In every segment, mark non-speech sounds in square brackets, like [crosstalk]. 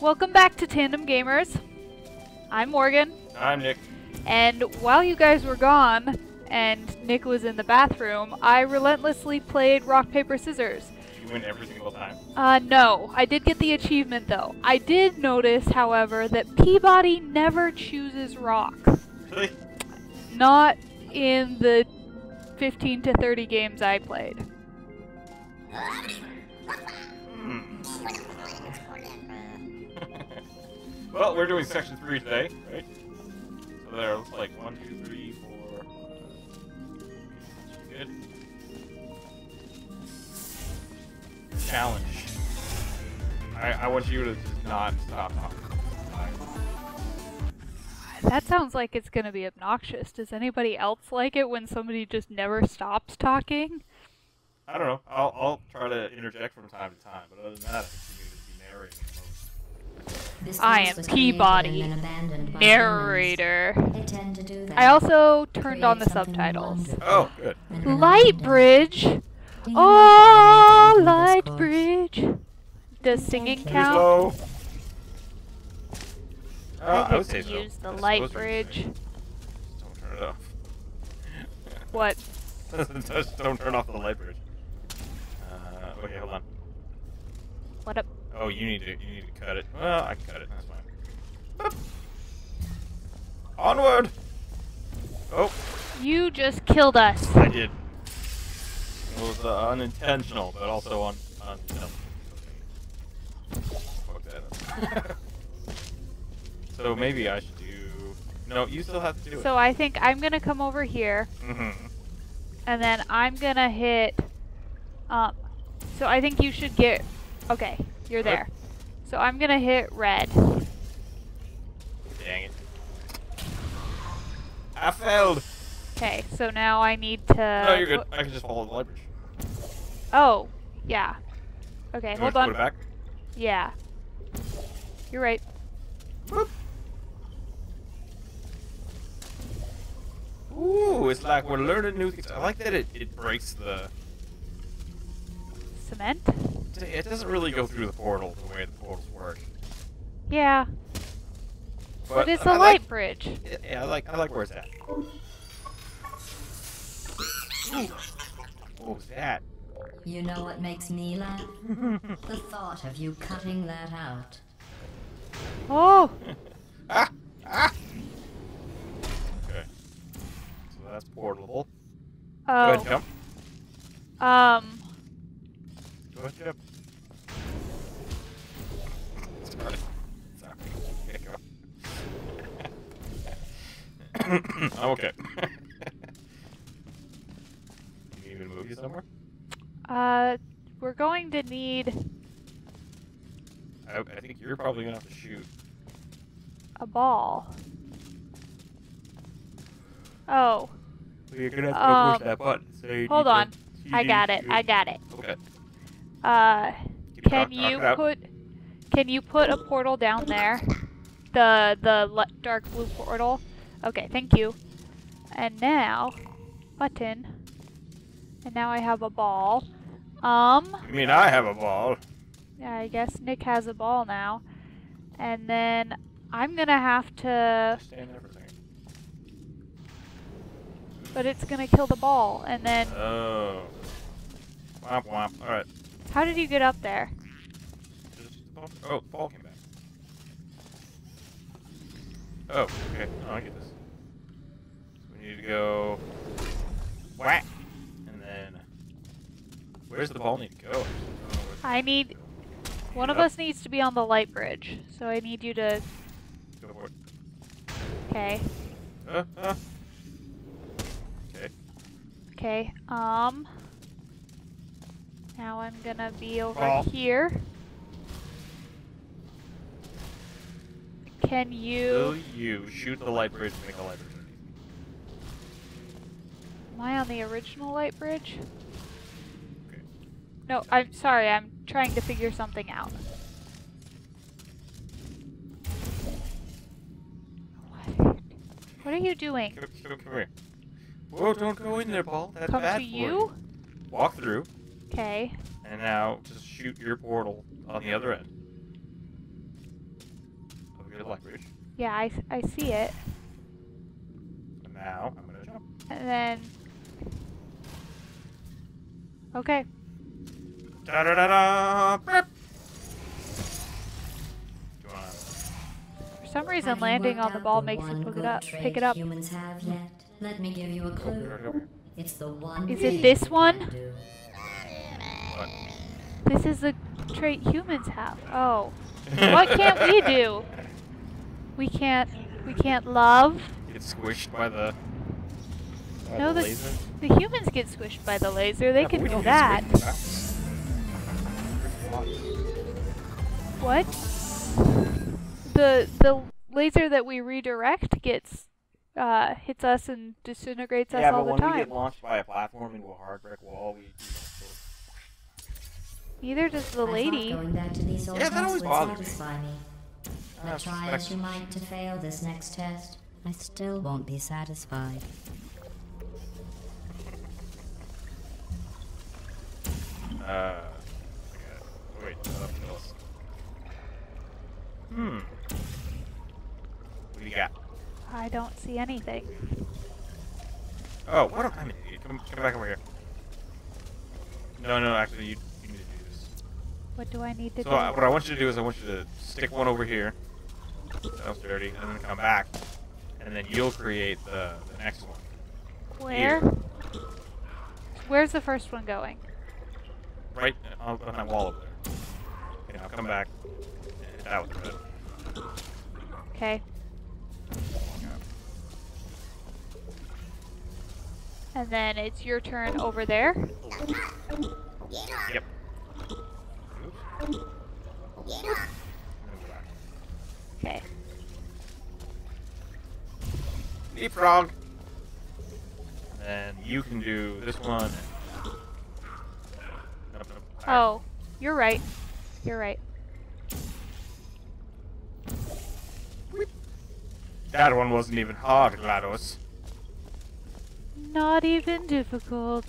Welcome back to Tandem Gamers. I'm Morgan, I'm Nick. and while you guys were gone and Nick was in the bathroom, I relentlessly played rock, paper, scissors. You win every single time. Uh, no, I did get the achievement though. I did notice, however, that P-body never chooses rock. Really? Not in the 15 to 30 games I played. Well, we're doing section three today, right? So there looks like one, two, three, four. Good. Challenge. I, I want you to just not stop talking. That sounds like it's gonna be obnoxious. Does anybody else like it when somebody just never stops talking? I don't know. I'll, I'll try to interject from time to time, but other than that, I am P-body, and then abandoned by Narrator. humans. They tend to do that. I also turned on the subtitles. Oh, good. and then Light. Bridge. Do you know Oh, why they Light make it through this Bridge. Does singing Too count? slow. Uh, I I would get say so. use the I light suppose you could bridge. Don't turn it off. [laughs] What? Just don't turn off the light bridge. Uh, okay, hold on. What up? Oh, you need to you need to cut it. Well, I cut it. That's fine. Boop. Onward. Oh, You just killed us. I did. It was uh, unintentional, but also on un unintentional. Fuck that up. [laughs] so maybe I should do. No, you still have to do it. So I think I'm gonna come over here, Mhm. and then I'm gonna hit. Um. So I think you should get. Okay, you're there. So I'm gonna hit red. Dang it. I failed. Okay, so now I need to. no, you're good. I can just follow the bridge. Oh, yeah. Okay, You hold on. Put it back. Yeah. You're right. Ooh, it's like we're learning new things. I like that it, it breaks the. Cement? It doesn't really go through the portal the way the portals work. Yeah. But, it's a I light like- bridge. Yeah, I like I like where it's at. Ooh. What was that? You know what makes me laugh? [laughs] the thought of you cutting that out. Oh! [laughs] ah! Ah! Okay. So that's portable. Go ahead, Oh. jump. Um. Go ahead. Sorry. Sorry. Okay, go. I'm okay. [laughs] you need me to move you somewhere? Uh. We're going to need I, I think you're probably gonna have to shoot. a ball. Oh. You're gonna have to go push that button. So you Hold on. I got it. I got it. Okay. Uh. Can you put? Can you put a portal down there? The the dark blue portal. Okay, thank you. And now, button. And now I have a ball. Um, I mean, I have a ball. yeah, I guess Nick has a ball now. And then I'm gonna have to, Stand there for a second. but it's gonna kill the ball. And then, Oh. Womp womp. Alright. How did you get up there? Just the ball. Oh, the ball came back. Oh, okay. Oh, I get this. So we need to go. Whack! And then. Where's the ball need to go? I just don't know where the- I need. One of us needs to be on the light bridge, so I need you to. Go for it. Okay. Uh, uh. Okay. Okay. Um. Now I'm gonna be over Ball. here. Can Will you? you shoot the light bridge and make a light bridge? Am I on the original light bridge? Okay. No, I'm sorry. I'm trying to figure something out. What? What are you doing? Come, come, come here. Whoa, don't go in there, Paul. That's Come bad to you? Walk through, Okay. and now just shoot your portal on the other end. There's a light bridge. Yeah, I, I see it. And now I'm gonna jump. And then. Okay. Da da da da. Burp. Do you wanna? For some reason, landing on the ball makes one it pick it up. Pick it up. Humans have yet. Let me give you a Oh, clue. here we go. It's the one. Is thing it this one? Can't do. What? This is the trait humans have. Oh. What can't we do? We can't. We can't love. Get squished by the. By No, the the, laser. the humans get squished by the laser. They Yeah, can do that. What? The the laser that we redirect gets uh hits us and disintegrates us all the time. Yeah, all but the when we time. get launched by a platform into a hard brick wall, we. Neither does the lady. going back to these old Yeah, that always would bothered me. satisfy me. Ah, But try as you might to fail this next test, I still won't be satisfied. Uh. okay. Wait. Something else. Hmm. What do you got? I don't see anything. Oh, what am I an idiot? Come, come back over here. No, no, actually, you, you need to do this. What do I need to So do? uh, what I want you to do is I want you to stick one over here. Sounds dirty, and then come back, and then you'll create the, the next one. Where? here. Where's the first one going? Right on, on that wall over there. Okay, now come back. and that with the red. Okay. And then it's your turn over there. Yep. Oops. And then go back. Okay. Leapfrog. And you can do this one. Nope, nope. Oh, you're right. You're right. That one wasn't even hard, GLaDOS. Not even difficult.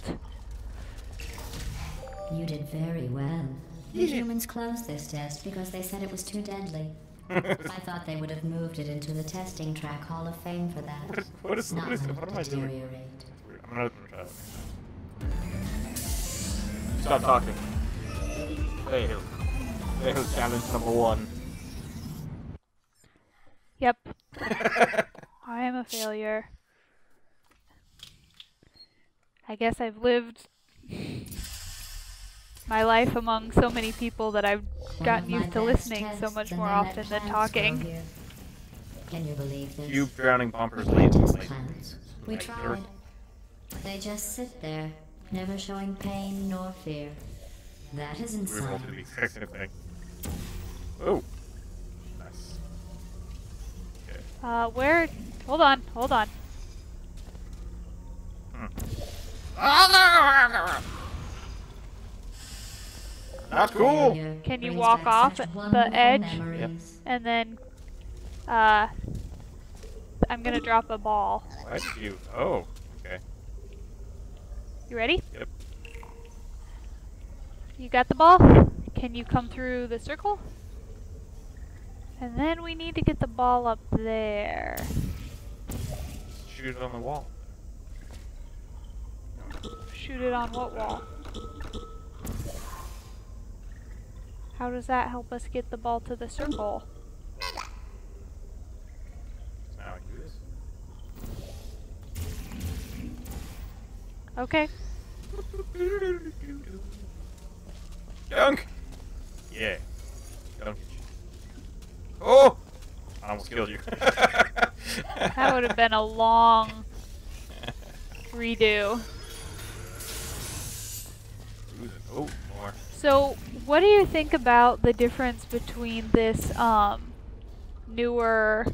You did very well. The humans closed this test because they said it was too deadly. [laughs] I thought they would have moved it into the testing track Hall of Fame for that. What is, what is, Not what is, what am I doing? deteriorate. I'm gonna try that. Stop talking. Hey, there's challenge number one. Yep. [laughs] I am a failure. I guess I've lived my life among so many people that I've One gotten used to listening so much more often than talking. Can you believe this? Cube drowning bumpers We late. test late. We tried. dirt. They just sit there, never showing pain nor fear. That isn't Revolt to the science. exact same thing. Oh. Nice. Okay. Uh, where? Hold on, hold on. Hmm. That's cool. Can you walk off the edge? memories. And then, uh, I'm gonna drop a ball. What you? Oh. Okay. You ready? Yep. You got the ball? Can you come through the circle? And then we need to get the ball up there. Shoot it on the wall. Shoot it on what wall? How does that help us get the ball to the circle? So now I can do this. Okay. Dunk! Yeah. Dunk. Oh! I almost killed you. [laughs] That would have been a long redo. Oh, more. So, what do you think about the difference between this um, newer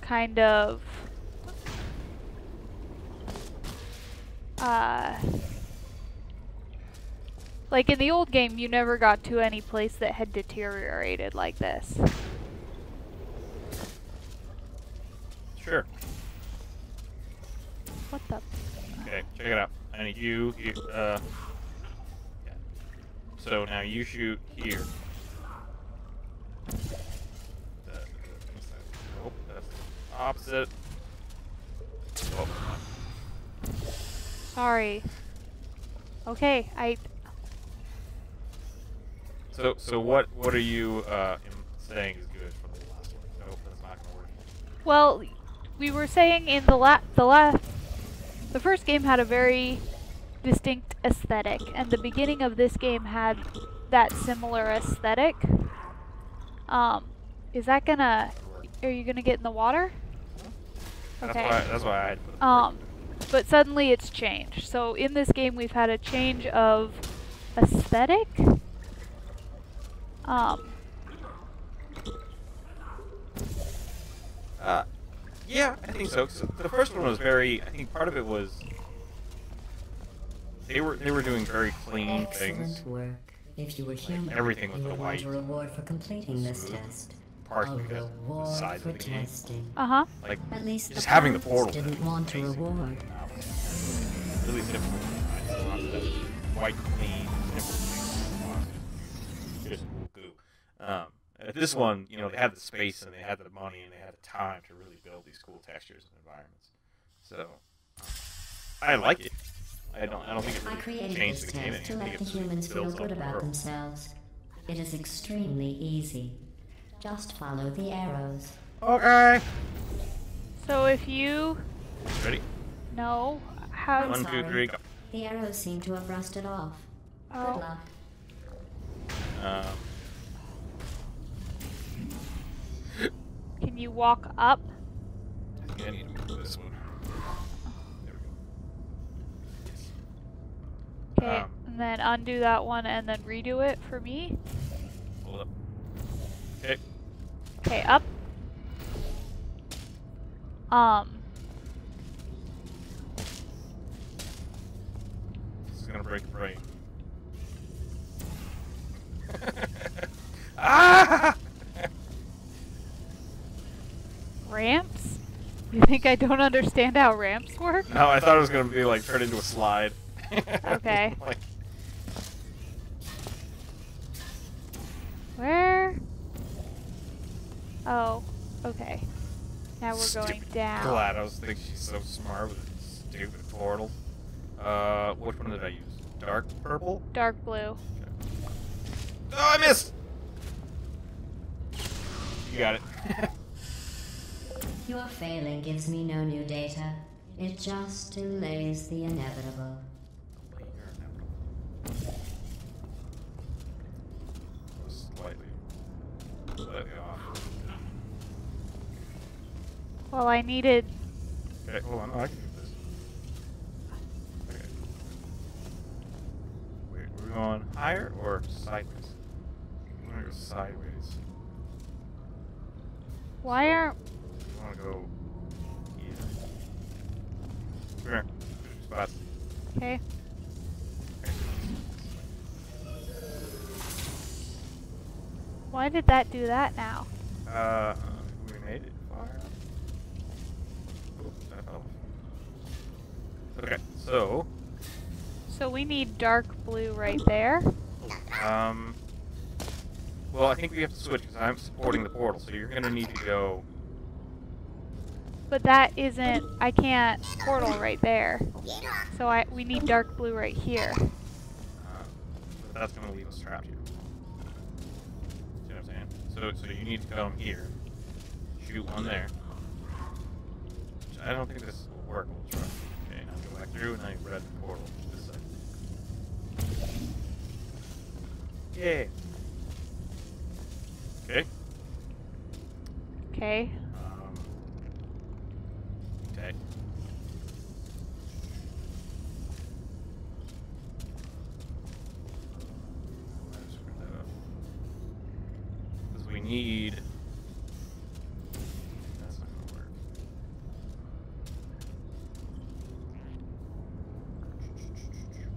kind of uh, like in the old game, you never got to any place that had deteriorated like this. Sure. What the? Okay, check it out. I need you, you uh... Yeah. So now you shoot here. The opposite. Oh, Sorry. Okay, I so so what what are you uh, saying is good from the last one? Nope, that's not gonna work. well, we were saying in the la the last the first game had a very distinct aesthetic and the beginning of this game had that similar aesthetic. Um is that gonna are you going to get in the water? That's Okay. why that's why I had to put Um, but suddenly it's changed. So in this game, we've had a change of aesthetic. Um, Uh, yeah, I think so. the first one was very. I think part of it was they were they were doing very clean things. Work. If you were human, everything was you the would want white, a reward for completing this test. Parts a because of the reward size for of the game. uh huh. Like At least just the having the portal didn't want a amazing. reward. really simple. I White, clean. Just goo. Um, at this one, you know, they had the space and they had the money and they had the time to really build these cool textures and environments. So I like it. I don't. I don't think it I created changed this the game. test to any. Let the humans feel good about world. themselves. It is extremely easy. Just follow the arrows. Okay. So if you Ready? know how, One, two, three, go. The arrows seem to have rusted off. Good oh, luck. Um, can you walk up? I think I need to move this one. There we go. Okay, Um. and then undo that one and then redo it for me. Hold up. Okay. Okay, up. Um, This is gonna break the brain. ah! [laughs] ramps? You think I don't understand how ramps work? No, I thought it was gonna be like turned into a slide. Okay. [laughs] like, Where? Oh, okay. Now we're going stupid down. Glad I was thinking she's so smart with a stupid portal. Uh, which one did I use? Dark purple? Dark blue. Oh, I missed! You got it. [laughs] Your failing gives me no new data. It just delays the inevitable. Well, I needed. Okay, hold on. Oh, I can do this. Okay. Wait, are we going higher or sideways? Want to go sideways. Why aren't. We want to go here. Come here. Spots. Okay. Why did that do that now? Uh, we made it far. Oops, that fell. Okay, so, So we need dark blue right there. um, well, I think we have to switch because I'm supporting the portal, so you're gonna need to go. But that isn't. I can't portal right there. So I we need dark blue right here. Uh, but that's gonna leave us trapped here. See what I'm saying? So, so you need to come here, shoot one there. I don't think this through, and now you red the portal this. Yay. Okay. Okay. Um, okay. I screwed that up. Because we need. That's not gonna work.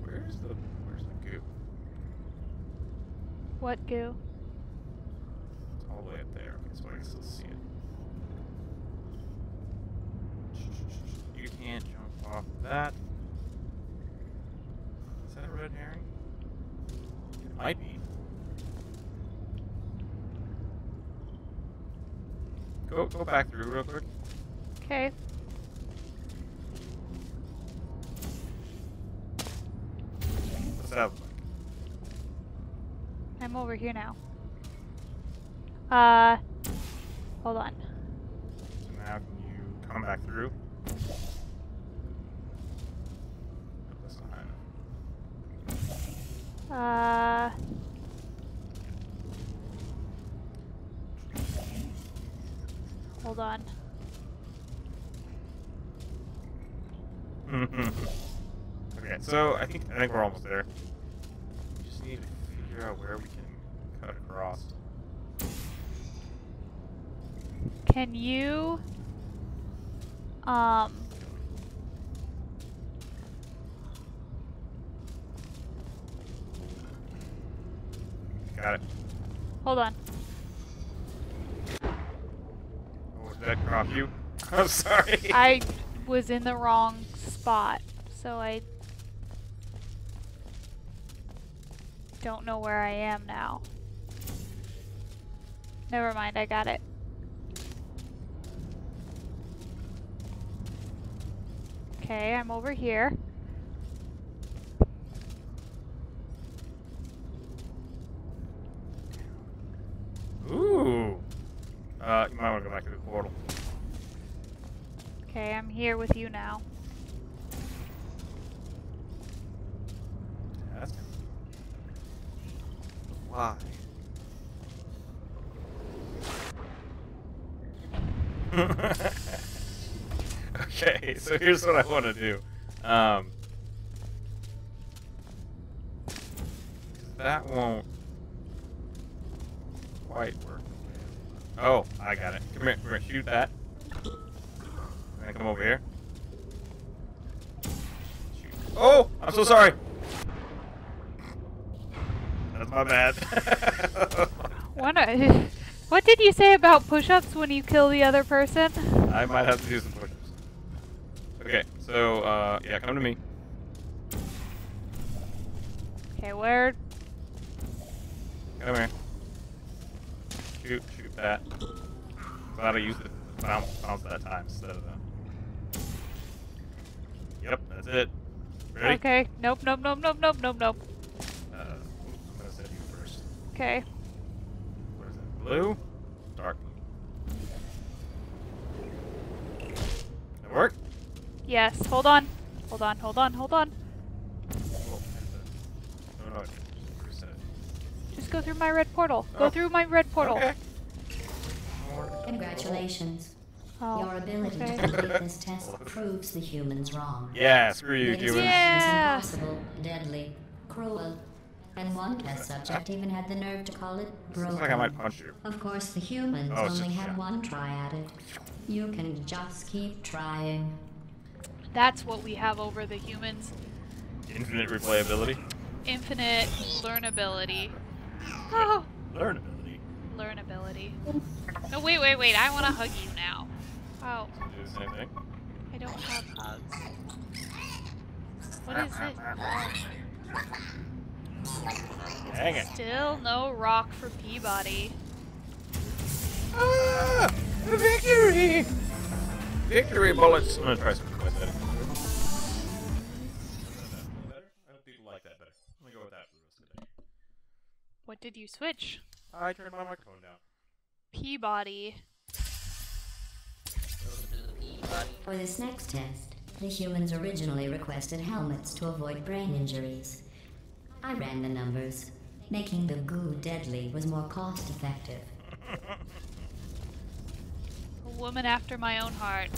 Where's the Where's the goo? What goo? It's all the way up there. Okay, so I can still see it. You can't jump off that. Is that a red herring? It might be. Go go back through real quick. Okay. What's like? I'm over here now. Uh, hold on. So now can you come back through? Nope, that's not high enough. Uh, hold on. [laughs] okay, so I think I think we're almost there. We just need to figure out where we can cut across. Can you, um, Got it. hold on. Oh, did that crop you? [laughs] I'm sorry. I was in the wrong spot, so I don't know where I am now. Never mind, I got it. Okay, I'm over here. Ooh. Uh, you might want to go back to the portal. Okay, I'm here with you now. Task. Why? [laughs] okay, so here's what I want to do. Um, that won't quite work. Oh, I got it. Come here, come here, shoot that. Gonna come over here. Oh, I'm so sorry. That's my bad. [laughs] What, a- [laughs] what did you say about push-ups when you kill the other person? I might have to do some push-ups. Okay, so uh, yeah, come to me. Okay, where? Come here. Shoot, shoot that. Glad I used it bounce, bounce that time instead of that. Yep, that's it. Ready? Okay, nope, nope, nope, nope, nope, nope, nope. Uh, I'm gonna set you first. Okay. What is it? Blue? Dark. That work? Yes, hold on. Hold on, hold on, hold on. Oh, no, no, just reset it. Just go through my red portal. Go Oh. through my red portal. Okay. Congratulations. Oh, Your ability okay. to complete this [laughs] test proves the humans wrong. Yeah, screw you, It humans. Yeah. is impossible, deadly, cruel, and one test subject even had the nerve to call it broken. Looks like I might punch you. Of course, the humans Oh, only just- had yeah. one try at it. You can just keep trying. That's what we have over the humans. Infinite replayability. Infinite learnability. Oh, Learnability. [gasps] learnability. No, wait, wait, wait. I want to hug you now. Oh, Do the same thing. I don't have hugs. What is it? [laughs] Dang it. Still no rock for P-body. Ah! Victory! Victory bullets. I'm gonna try some quest editing. I hope people like that better. I'm gonna go with that for the rest of the day. What did you switch? I turned my microphone down. P-body. For this next test, the humans originally requested helmets to avoid brain injuries. I ran the numbers. Making the goo deadly was more cost effective. A woman after my own heart.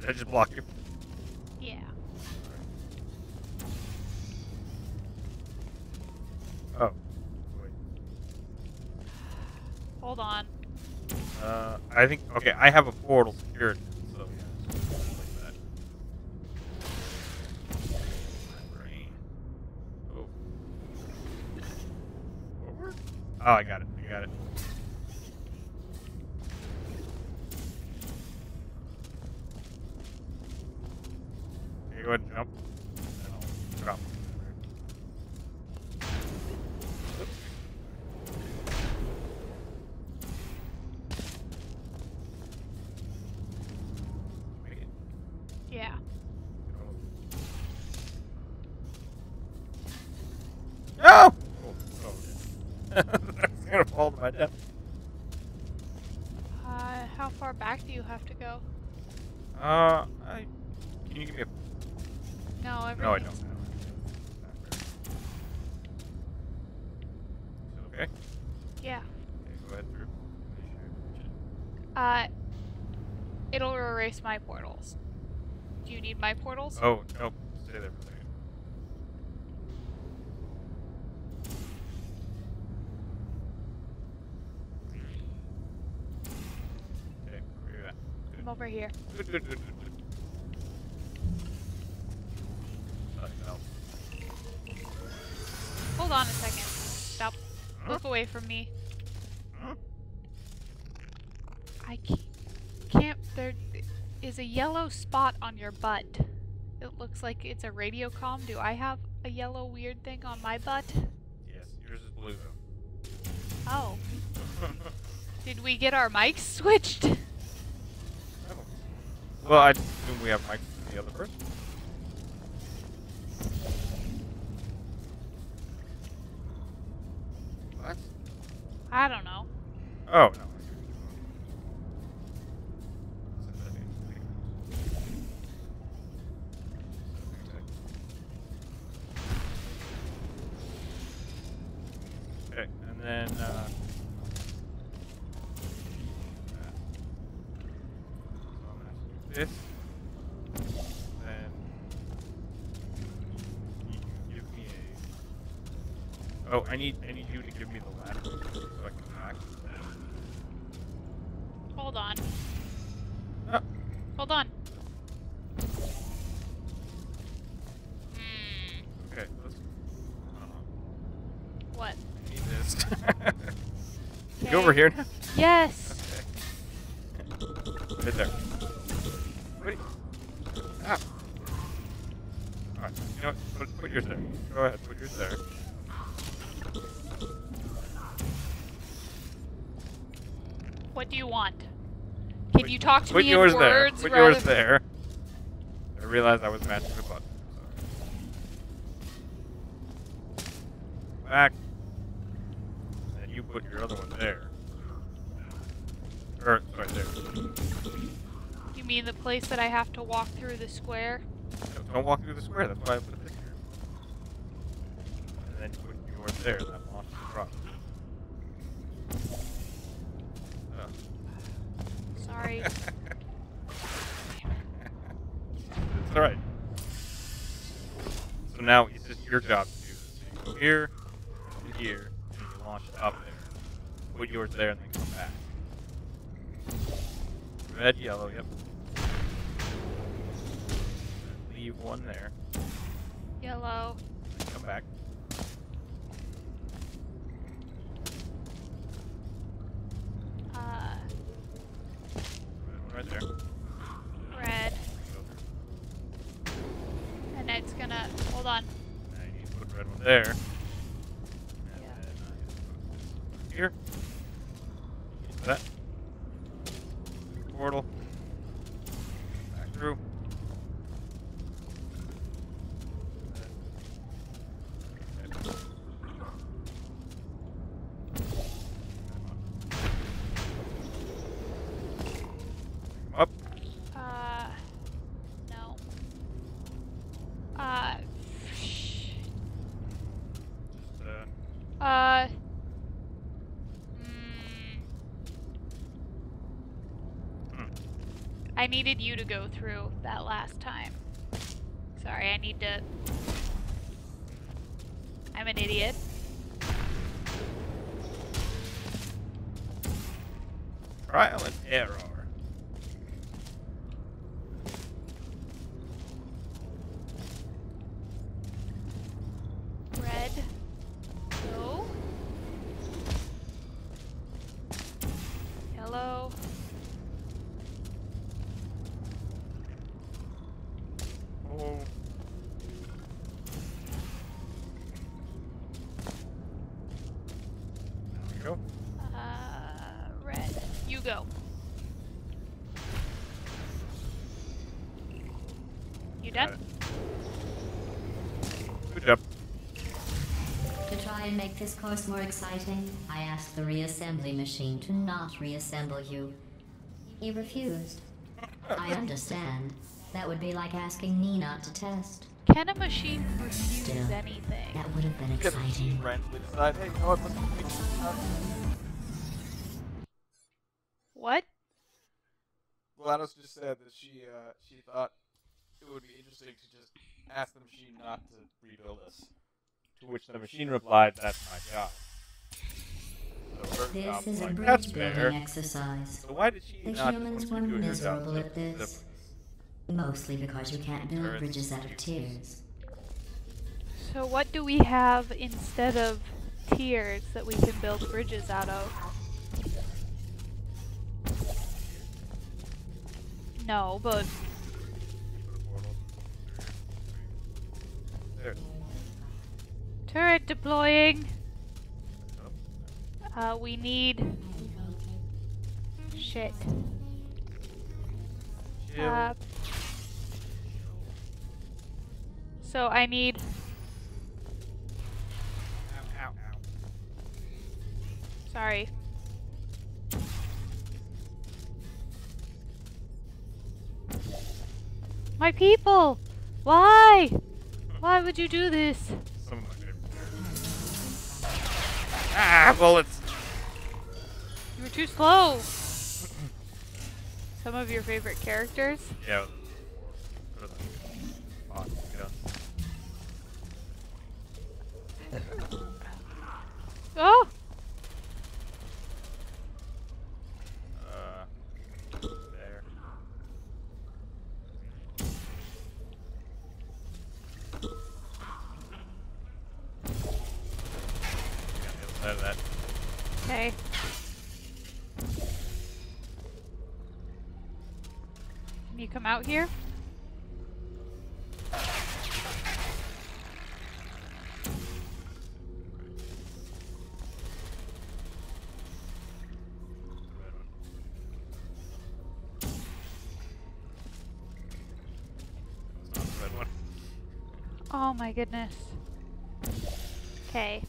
Did I just block you? Yeah. Oh. Wait. Hold on. Uh, I think, okay, I have a portal secured. So. Oh. Oh, I got it. I got it. Okay, go ahead and jump. And I'll drop. Yeah. No! Oh, oh, yeah. That's gonna fall to my death. Uh, how far back do you have to go? Uh, I, can you give me a No, everything. No, I don't. Okay. Yeah. Okay, go ahead through. Uh, it'll erase my portals. Do you need my portals? Oh, nope. Stay there for a second. Okay, where you at? I'm over here. Hold on a second. Stop. Look away from me. I can't. there is a yellow spot on your butt. It looks like it's a radio comm. Do I have a yellow weird thing on my butt? Yes, yours is blue Oh. [laughs] Did we get our mics switched? Well, I assume we have mics for the other person. What? I don't know. Oh, no. Okay, and then, uh... so I'm gonna do this. Then... You can give me a... Oh, I need, I need you to give me the ladder so I can hack. Hold on. Oh. Hold on. Hmm. Okay, let's. Uh, What? I need this. [laughs] you over here now? Yes. Put- you talk to Put me yours there. Put yours there. I realized I was matching the button. Back. And you put your other one there. Or, sorry, there. You mean the place that I have to walk through the square? Don't walk through the square, that's why I put this here. And then you put yours there, that launches across. Oh. Sorry. it's alright. So now it's just your job to do this. So you go here, and here, and you launch up there. Put yours there and then come back. Red, yellow, yep. Leave one there. Yellow. Come back. Uh, right there. red. And it's gonna. Hold on. Now you need to put red one there. And Yeah. then I put this here. Use that. Portal. Back through. Okay. Come up. Uh, no. Uh, Just, uh, uh. Mm, hmm. I needed you to go through that last time. Sorry, I need to. I'm an idiot. go. You done? Good job. To try and make this course more exciting, I asked the reassembly machine to not reassemble you. He refused. I understand. That would be like asking me not to test. Can a machine refuse Still, anything? That would have been exciting. GLaDOS just said that she uh, she thought it would be interesting to just ask the machine not to rebuild us. To which the machine replied, "That's my job." So her job This is was a like, bridge "That's building exercise. So why did she The not humans just were want to keep doing her job? miserable at this. Mostly because you can't build Turrets. bridges out of tears. So what do we have instead of tiers that we can build bridges out of? No, but turret deploying. Uh, we need shit. Uh, so I need Ow, ow, ow. sorry. My people! Why? Why would you do this? Some of my favorite Ah, bullets! You were too slow. Some of your favorite characters? Yeah. What are the- Fuck, yeah. Oh! Uh, there. Yeah, the other side of that. Okay. Can you come out here? Red one. That was not red one. Oh my goodness. Okay.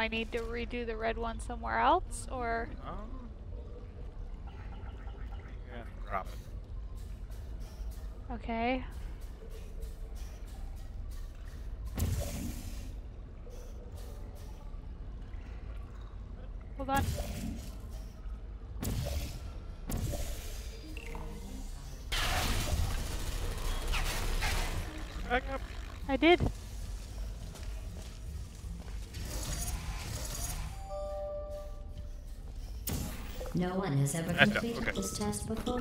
I need to redo the red one somewhere else, or Um. Yeah, drop it. okay. Hold on. Back up. I did. No one has ever completed okay. this test before.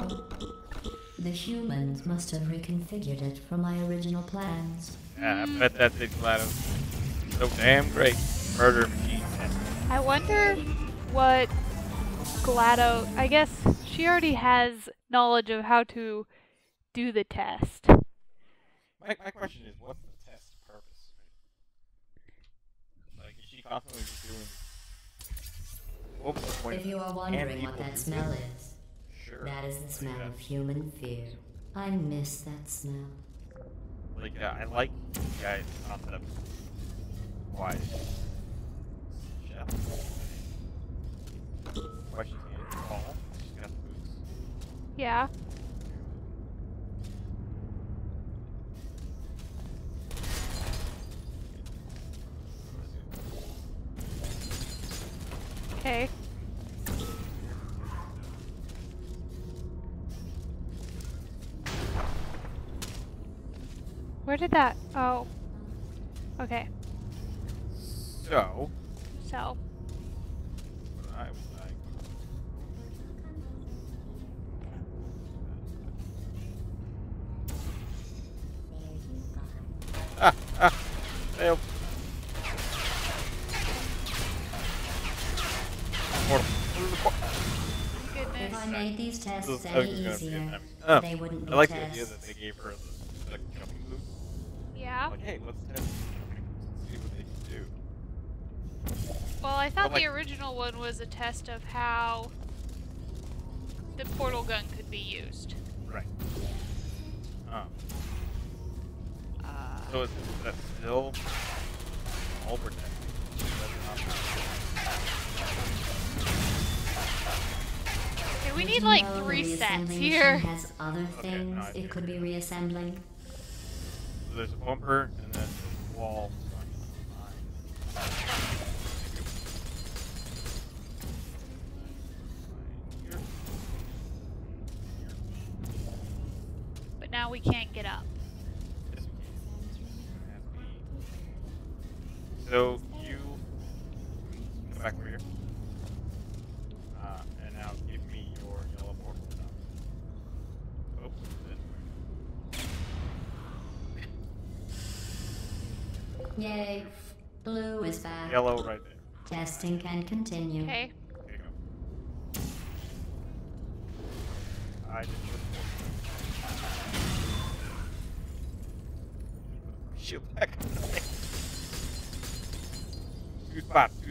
The humans must have reconfigured it from my original plans. Yeah, I bet that thing GLaDOS. So damn great. Murder machine. I wonder what GLaDO. I guess she already has knowledge of how to do the test. My, my question is, what's the test purpose? Like, is she constantly just doing? What was the point? If you are Can wondering what that smell is, Sure. that is the smell that. of human fear. I miss that smell. Like, uh, I like the guy's concept. Why? Chef. Why she's getting tall? She's got the boots. Yeah. Okay. Where did that? Oh. Okay. So, So. This is any gonna be a easier, time. Oh, they wouldn't be I like the idea that they gave her the, the jumping boots. Yeah. Like, hey, let's test. Let's see what they can do. Well, I I thought like- the original one was a test of how the portal gun could be used. Right. Um, Uh, so is that still all protected? We need like three sets here. machine has other things no, I see. it could be reassembling. So there's a bumper and then a wall.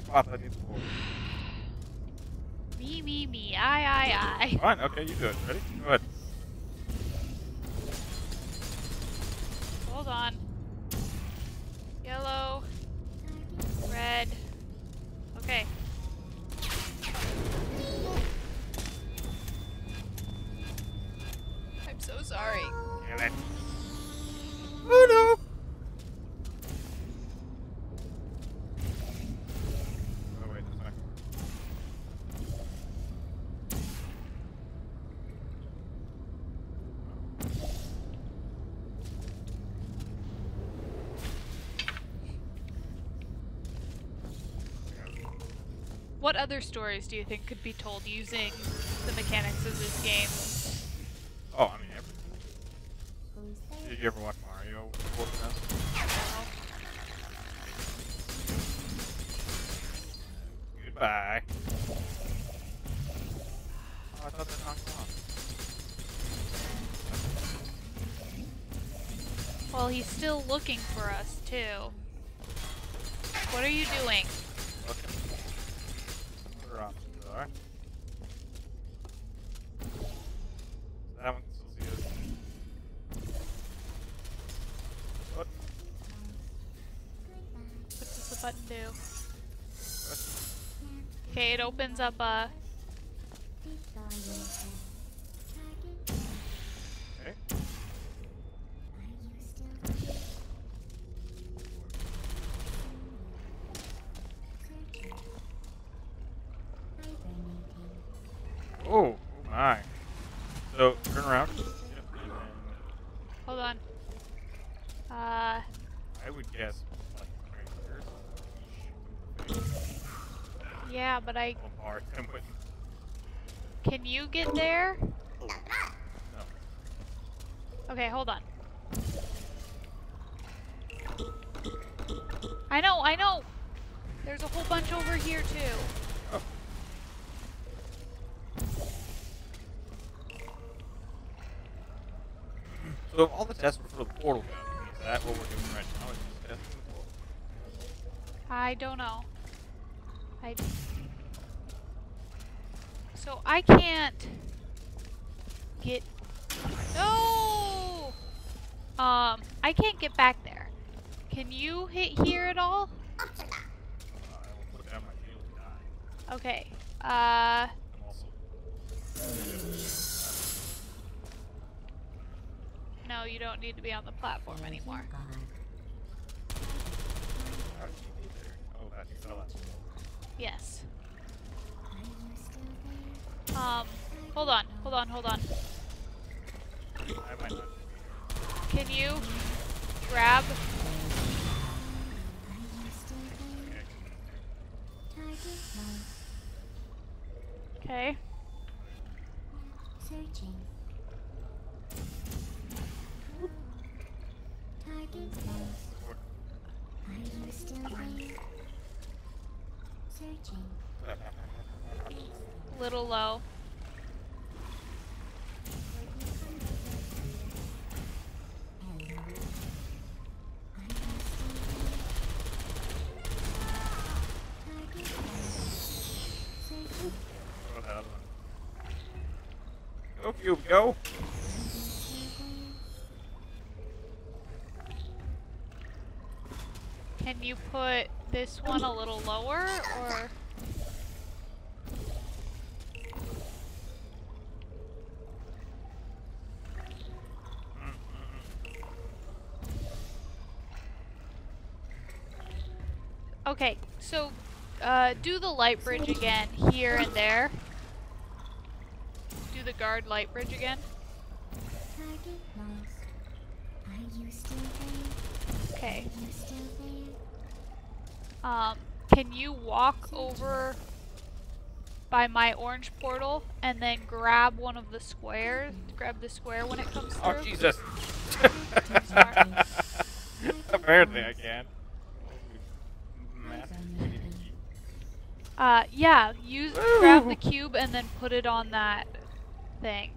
Spots, two spots I need the portal. [sighs] Me, me, me. I, I, I. Fine, okay, you do it. Ready? Go ahead. Hold on. Yellow. Red. Okay. I'm so sorry. Damn it. Oh no! Oh wait, this way. What other stories do you think could be told using the mechanics of this game? Oh, I mean, every, did you ever watch Mario? before this? Goodbye. Oh, I thought that knocked off. Well, he's still looking for us, too. Opens up a. but I. Little. I'm putting- Can you get there? No. Okay, hold on. I know, I know! There's a whole bunch over here, too. Oh. So if all the tests were for the portal gun, is that what we're doing right now? Is just testing the portal? I don't know. I. So I can't get. No! Um, I can't get back there. Can you hit here at all? Okay. Uh, no, you don't need to be on the platform anymore. How Um, hold on, hold on, hold on. Can you grab? Okay. Searching. Target close. Are you still? Searching. Little low. Go, go! Can you put this one a little lower, or...? So uh, do the light bridge again here and there. Do the guard light bridge again. Target lost. Are you still there? Okay. Are you still there? Um, can you walk over by my orange portal and then grab one of the squares? Grab the square when it comes through. Oh, Jesus! [laughs] Apparently I can. Uh, yeah. Use grab the cube and then put it on that thing.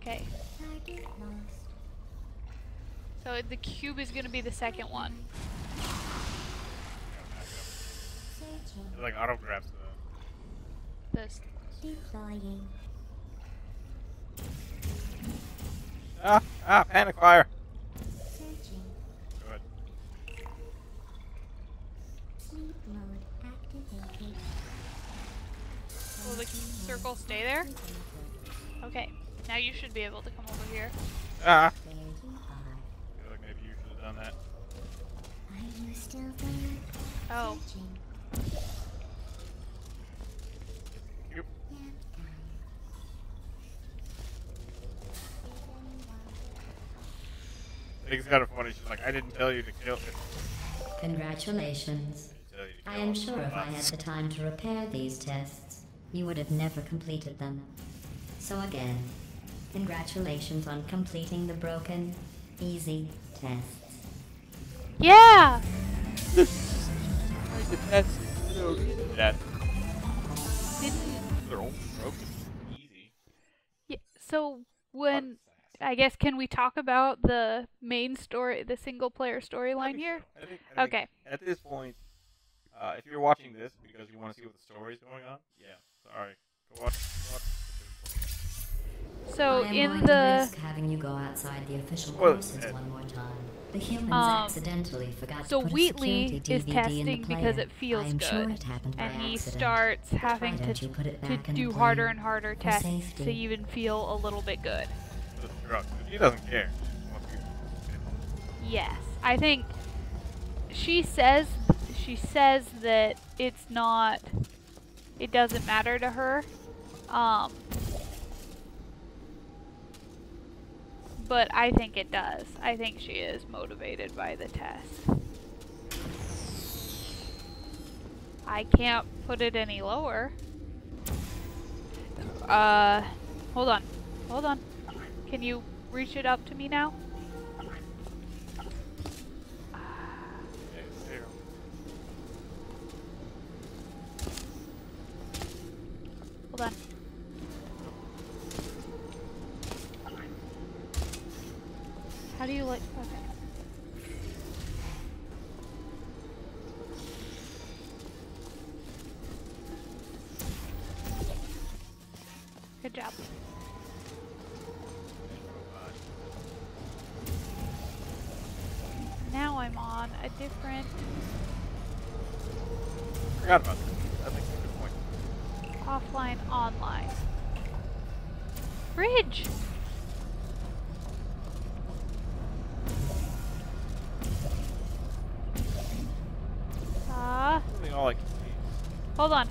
Okay. So the cube is gonna be the second one. Searching. It like auto grabs the. This. Deploying. Ah! Ah! Panic fire! Will the circle stay there? Okay. Now you should be able to come over here. Ah! There. I feel like maybe you should have done that. Are you still there? Oh. Searching. Cube. I think it's kind of funny. She's like, I didn't tell you to kill. Congratulations. Tell I am sure if I had the time to repair these tests, you would have never completed them. So again, congratulations on completing the broken, easy tests. Yeah. That Didn't. they're all broken. Easy. Yeah, so when I guess can we talk about the main story, the single player storyline here? I think, I think Okay. At this point, uh, if you're watching this because you want to see what the story is going on, yeah, sorry, go watch. Go watch So in the risk having you go outside the official Well, courses uh, one more time. The humans Um, accidentally forgot so to put Wheatley is testing because it feels I am sure good, it happened by and he accident. starts having to you put it to back in the do harder and harder tests safety? to even feel a little bit good. He doesn't care. He wants you- Yes, I think she says she says that it's not it doesn't matter to her. Um but I think it does. I think she is motivated by the test. I can't put it any lower. Uh hold on. Hold on. Can you reach it up to me now?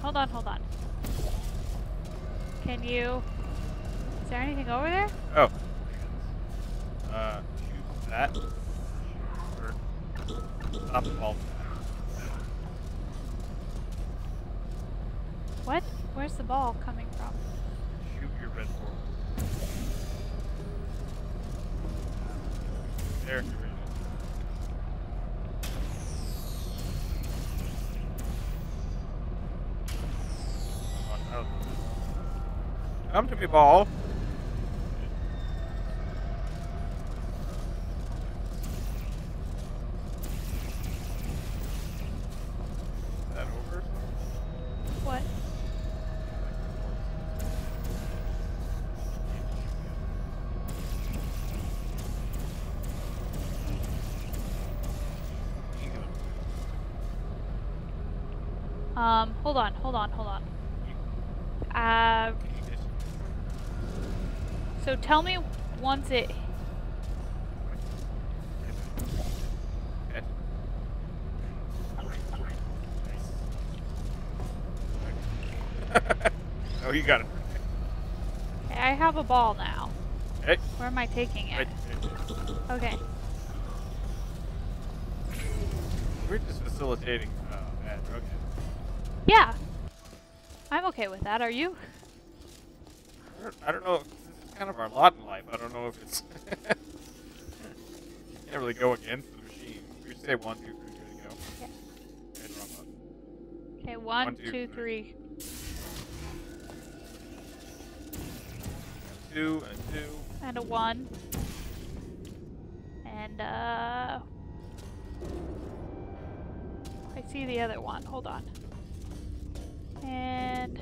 Hold on, hold on. Can you... Is there anything over there? Come to me, ball. Um, hold on, hold on, hold on. Uh, so tell me once it. [laughs] Oh, you got it. Okay, I have a ball now. Hey, Where am I taking it? Okay. We're just facilitating uh, bad drug use. Yeah. I'm okay with that. Are you? I don't- I don't know. If this is kind of our lot in life. I don't know if it's. [laughs] you can't really go against the machine. We say one, two, three, good to go. Yeah. Okay, wrong. Okay, one, One, two, two, three. Two and two. And a one. And, uh. I see the other one. Hold on. And.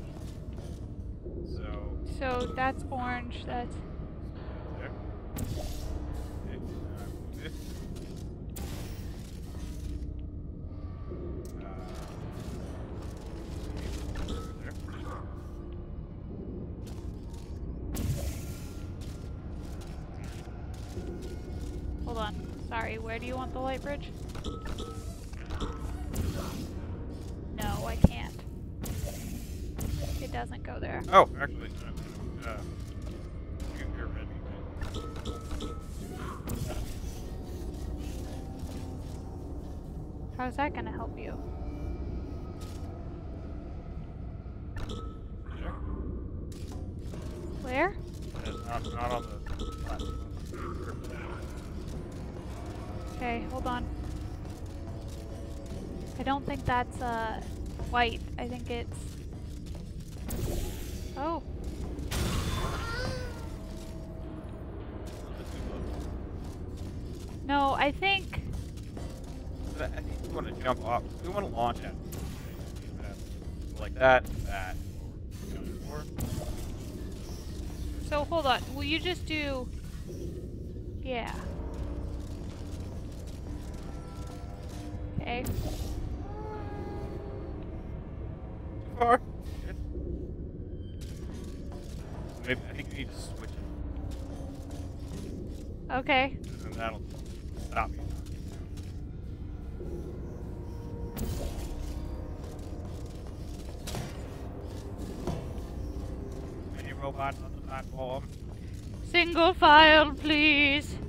So, So that's orange. That's. there. Okay, this. Uh, there. Hold on. Sorry, where do you want the light bridge? How's that gonna help you? Where? Not, not on the. Okay, hold on. I don't think that's uh white. I think it's that, that, or jump forward. so hold on. Will you just do Yeah. Okay. Too far. Maybe I think we need to switch it, Okay. and that'll stop you. Platform? Single file, please.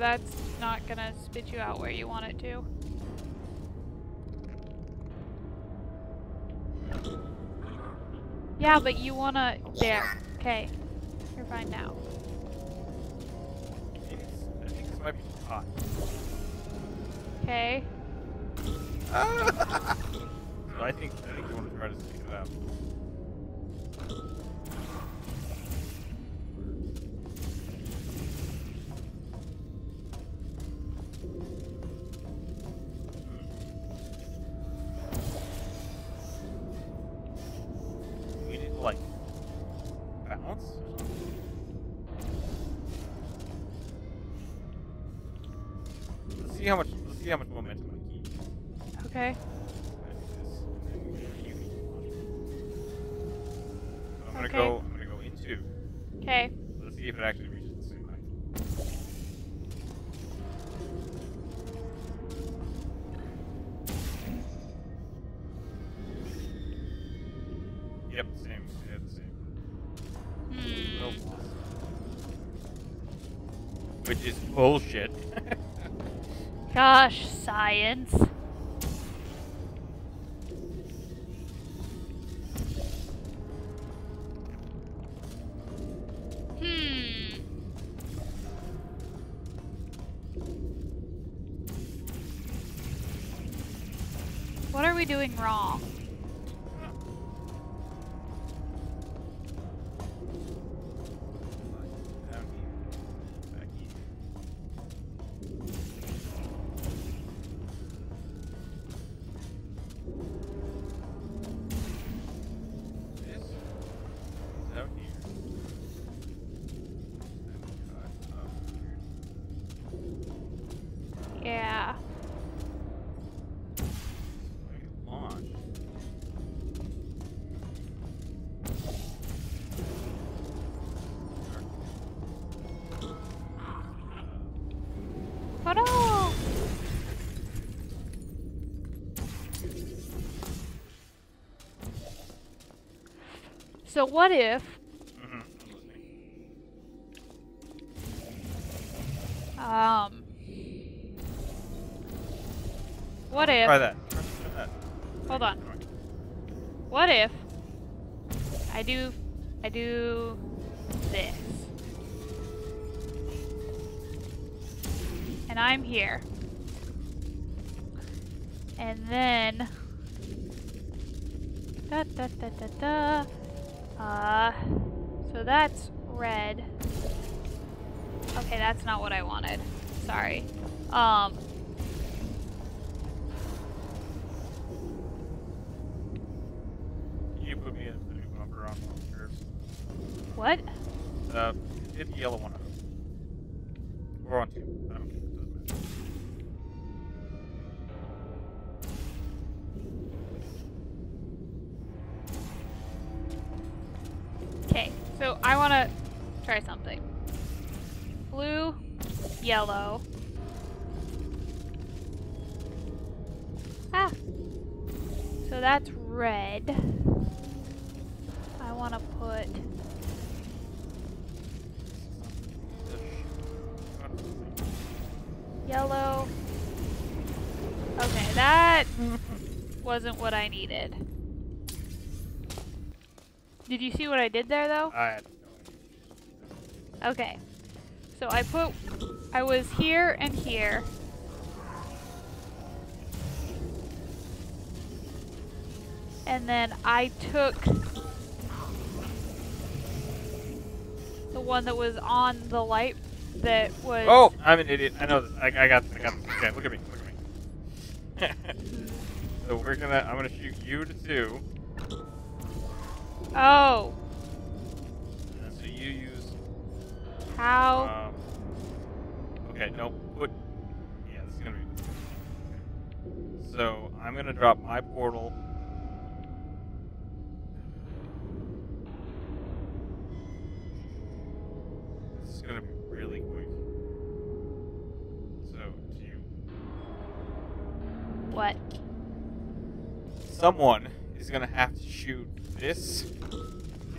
That's not gonna spit you out where you want it to. Yeah, but you wanna. There. Okay. You're fine now. I think this might be hot. Okay. [laughs] I think I think you want to try to stick it out. See how much. Let's see how much momentum I keep. Okay. Gosh, science. So what if um what if Try that. hold on. What if I do I do this? And I'm here. And then da da da da da uh so that's red. Okay, that's not what I wanted. Sorry. Um yellow. Okay, that wasn't what I needed. Did you see what I did there though? I had no idea. Okay. So I put I was here and here. And then I took the one that was on the light that was Oh, I'm an idiot. I know this. I, I got. I got. Okay, look at me. Look at me. [laughs] so we're gonna. I'm gonna shoot you to two. Oh, And so you use. how Um, okay, no, put. Yeah, this is gonna be. So I'm gonna drop my portal. This is gonna be really quick. So, do you. what? Someone is gonna have to shoot this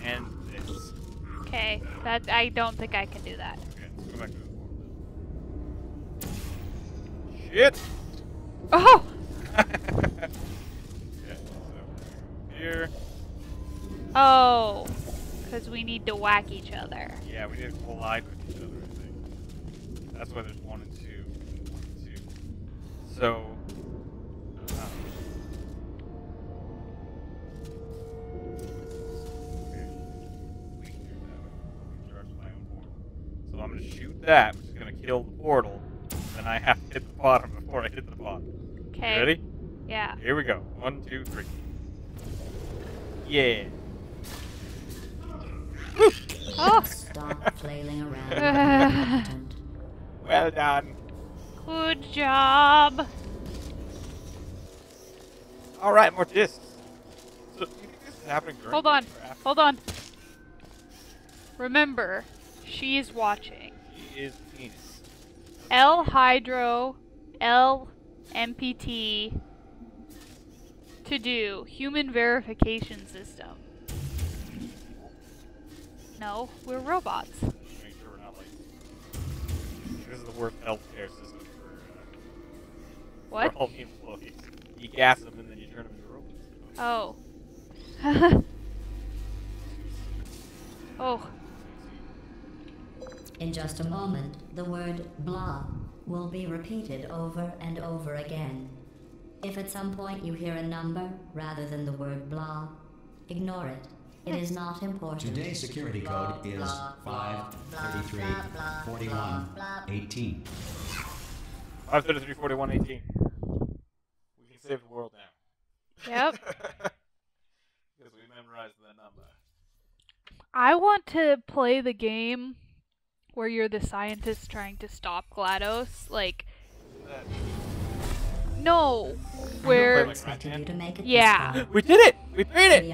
and this. Okay, that I don't think I can do that. Okay, let's go back to the. Shit! Oh, [laughs] [laughs] okay, so here. oh, because we need to whack each other. Yeah, we need to collide with each other. That's why there's one and two. One and two. So. um, okay, we can do that. Charge my own portal. So I'm gonna shoot that, which is gonna kill the portal. Then I have to hit the bottom before I hit the bottom. Okay. Ready? Yeah. Here we go. One, two, three. Yeah. Oh. Stop [laughs] flailing around. [laughs] and be competent. Well done. Good job. All right, more discs. So, you think this is happening during Hold on. Hold on. Remember, she's watching. She is penis. L Hydro, L MPT to do human verification system. No, we're robots. This is the worst healthcare system for, uh, What? for all the employees. You gas them and then you turn them into robots. Oh. [laughs] oh. In just a moment, the word blah will be repeated over and over again. If at some point you hear a number rather than the word blah, ignore it. It is not important. Today's security code is 533 41 18. 533 41 18. We can save the world now. Yep. [laughs] because we memorized that number. I want to play the game where you're the scientist trying to stop GLaDOS. Like, That- no. play Where. like expected you to make it Yeah. We did it! We beat it!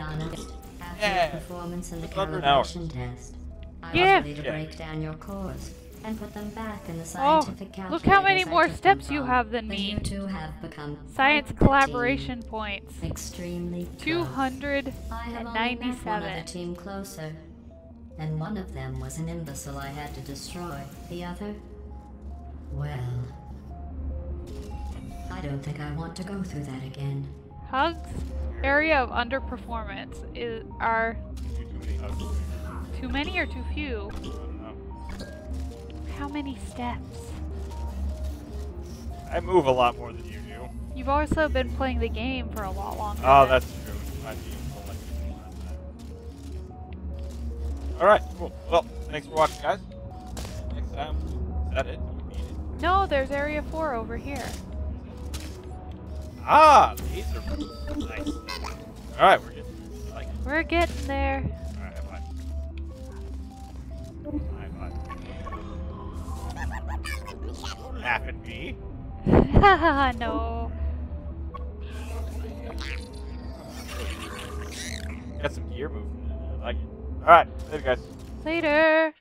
Be honest, after Yeah. your performance in the It's under hour. calibration test, I Yeah. was ready to Yeah. break down your cores and put them back in the Oh, look how many more steps you have than me. You two have become Science quite the collaboration points. Extremely close. 297. I have only met one other team closer. And one of them was an imbecile I had to destroy. The other? Well. I don't think I want to go through that again. Hugs area of underperformance is are too many hugs. too many or too few? I don't know. How many steps? I move a lot more than you do. You've also been playing the game for a lot longer. Oh, than- that's true. I need to like Alright, cool. Well, thanks for watching, guys. Next time, is that it? Do we beat it? No, there's area 4 over here. Ah, these are nice. Alright, we're just like We're getting there. Alright, bye. Bye, bye. Laugh at me. [laughs] no. Got some gear movement. I like it. Alright, later guys. Later.